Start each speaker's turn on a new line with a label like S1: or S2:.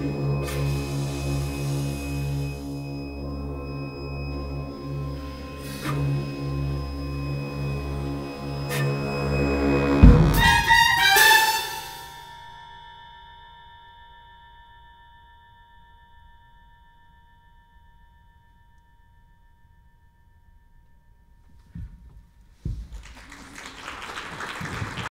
S1: you